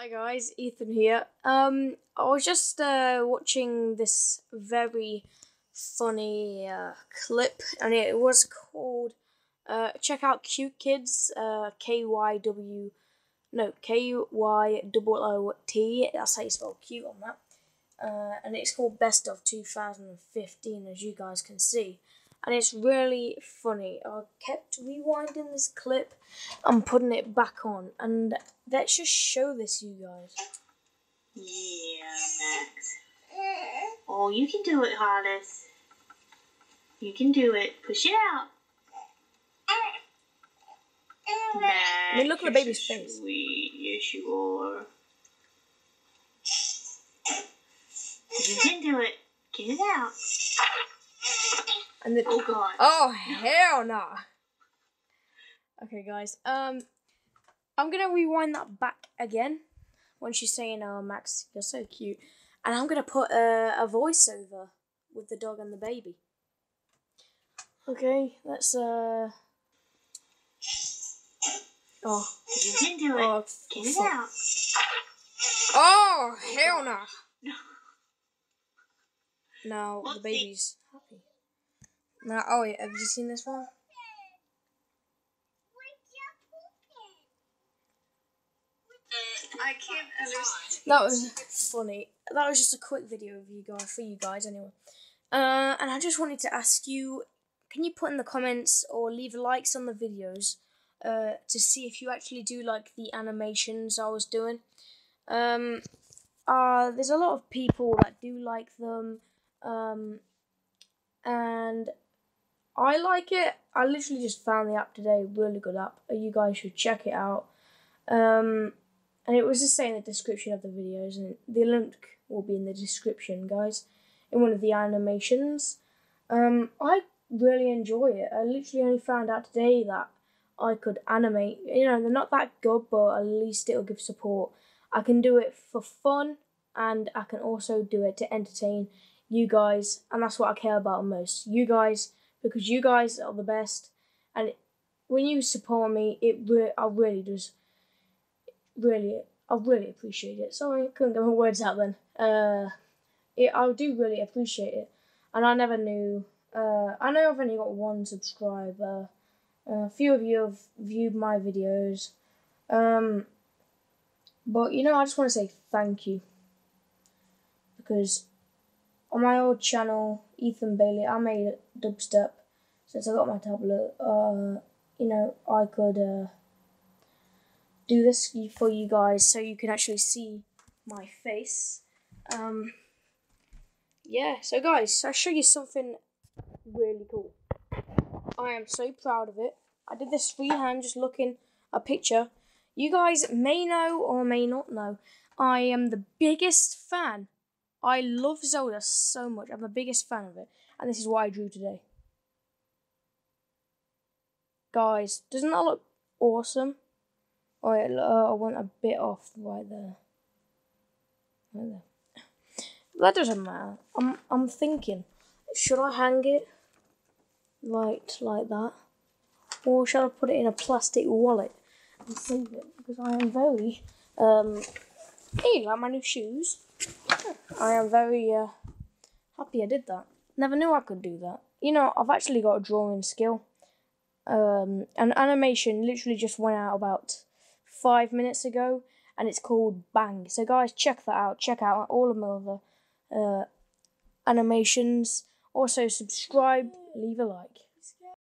Hi guys, Ethan here. Um, I was just uh, watching this very funny uh, clip, and it was called uh, "Check Out Cute Kids." Uh, K Y W, no K Y O O T. That's how you spell cute on that. Uh, and it's called Best of 2015, as you guys can see. And it's really funny. I kept rewinding this clip and putting it back on, and let's just show this, you guys. Yeah, Max. Oh, you can do it, Hollis. You can do it. Push it out. Max, I mean, look at the baby's face. Sweet. Yes, you are. You can do it. Get it out. And then, Oh, God. oh hell no! Okay, guys. Um, I'm gonna rewind that back again when she's saying, "Oh, Max, you're so cute," and I'm gonna put a, a voiceover with the dog and the baby. Okay, let's uh. Oh, You can do it. oh, Get it fuck. out. Oh, hell no! No. Now the baby's happy. Now, oh wait, have you seen this one? I can't understand. That was funny. That was just a quick video of you guys for you guys anyway. Uh, and I just wanted to ask you, can you put in the comments or leave likes on the videos uh, to see if you actually do like the animations I was doing? Um, uh, there's a lot of people that do like them, um, and I like it. I literally just found the app today, really good app. You guys should check it out. Um, and it was just saying the description of the videos, and the link will be in the description, guys, in one of the animations. Um, I really enjoy it. I literally only found out today that I could animate. You know, they're not that good, but at least it'll give support. I can do it for fun, and I can also do it to entertain you guys, and that's what I care about most. You guys, because you guys are the best, and when you support me, it re- I really does really, I really appreciate it. Sorry, I couldn't get my words out then. Uh, it, I do really appreciate it, and I never knew. Uh, I know I've only got one subscriber. Uh, a few of you have viewed my videos, um, but you know, I just want to say thank you because on my old channel, Ethan Bailey, I made dubstep since I got my tablet. Uh, you know, I could. Uh, do this for you guys so you can actually see my face. Um, yeah, so guys, I'll show you something really cool. I am so proud of it. I did this freehand just looking a picture. You guys may know or may not know, I am the biggest fan. I love Zelda so much. I'm the biggest fan of it. And this is what I drew today. Guys, doesn't that look awesome? Oh, wait, uh, I want a bit off right there. Right there. That doesn't matter. I'm I'm thinking, should I hang it like like that, or shall I put it in a plastic wallet and save it? Because I am very um. Hey, you like my new shoes? I am very uh, happy I did that. Never knew I could do that. You know, I've actually got a drawing skill. Um, an animation literally just went out about five minutes ago, and it's called Bang. So, guys, check that out. Check out all of my other uh, animations. Also, subscribe, leave a like.